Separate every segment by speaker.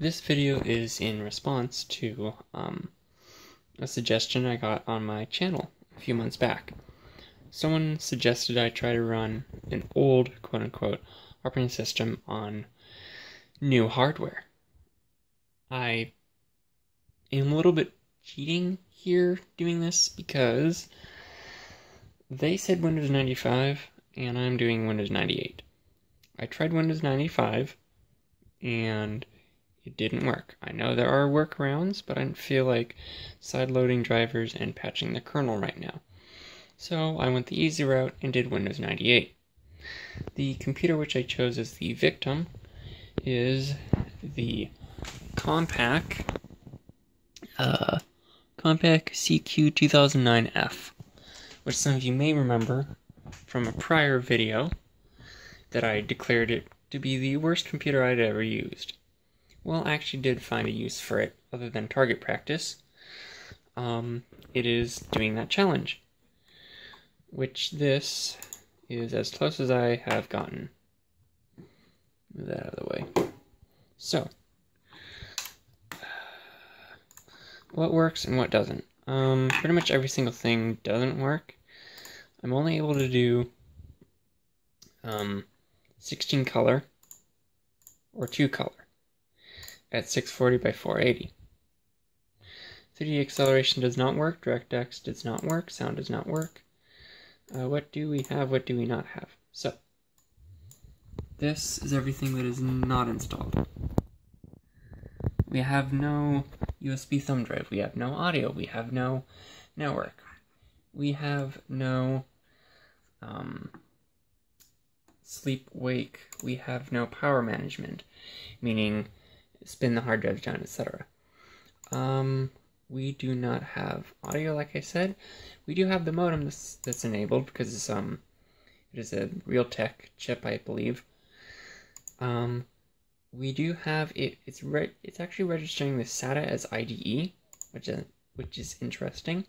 Speaker 1: This video is in response to um, a suggestion I got on my channel a few months back. Someone suggested I try to run an old, quote unquote, operating system on new hardware. I am a little bit cheating here doing this because they said Windows 95 and I'm doing Windows 98. I tried Windows 95 and it didn't work. I know there are workarounds, but I don't feel like sideloading drivers and patching the kernel right now. So I went the easy route and did Windows 98. The computer which I chose as the victim is the Compaq uh, Compaq CQ 2009F, which some of you may remember from a prior video that I declared it to be the worst computer I'd ever used. Well, I actually did find a use for it other than target practice. Um, it is doing that challenge, which this is as close as I have gotten. Move that out of the way. So, what works and what doesn't? Um, pretty much every single thing doesn't work. I'm only able to do um, 16 color or 2 color at 640 by 480. 3D acceleration does not work, DirectX does not work, sound does not work. Uh, what do we have, what do we not have? So, this is everything that is not installed. We have no USB thumb drive, we have no audio, we have no network, we have no um, sleep wake, we have no power management, meaning spin the hard drives down, etc. Um, we do not have audio, like I said. We do have the modem that's, that's enabled because it's, um, it is a Realtek chip, I believe. Um, we do have it. It's re- It's actually registering the SATA as IDE, which is which is interesting.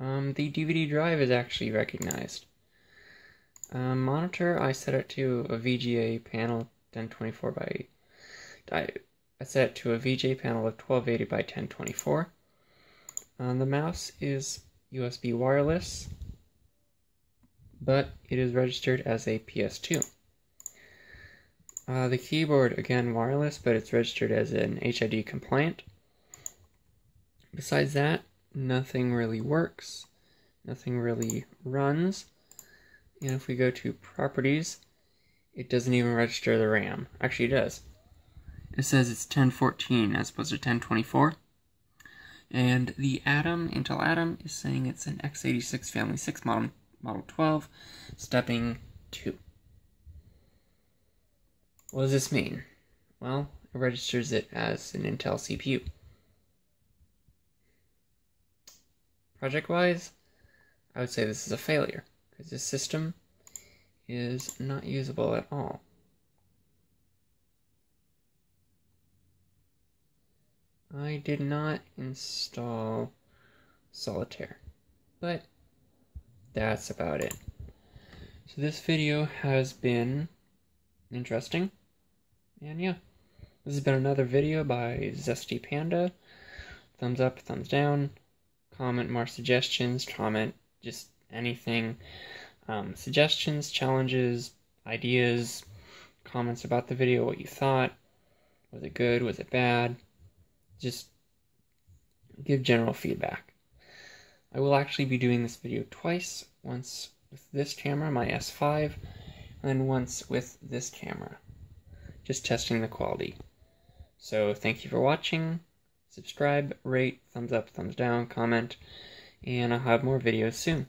Speaker 1: Um, the DVD drive is actually recognized. Um, monitor, I set it to a VGA panel 1024 by I, I set it to a VGA panel of 1280 by 1024. Um, the mouse is USB wireless, but it is registered as a PS2. Uh, the keyboard, again, wireless, but it's registered as an HID compliant. Besides that, nothing really works. Nothing really runs. And if we go to properties, it doesn't even register the RAM. Actually, it does it says it's 1014 as opposed to 1024. And the Atom, Intel Atom, is saying it's an x86 Family 6 model, model 12, stepping 2. What does this mean? Well, it registers it as an Intel CPU. Project-wise, I would say this is a failure, because this system is not usable at all. I did not install Solitaire, but that's about it. So this video has been interesting, and yeah, this has been another video by Zesty Panda. Thumbs up, thumbs down, comment more suggestions, comment just anything, um, suggestions, challenges, ideas, comments about the video, what you thought, was it good, was it bad, just give general feedback. I will actually be doing this video twice, once with this camera, my S5, and then once with this camera, just testing the quality. So thank you for watching, subscribe, rate, thumbs up, thumbs down, comment, and I'll have more videos soon.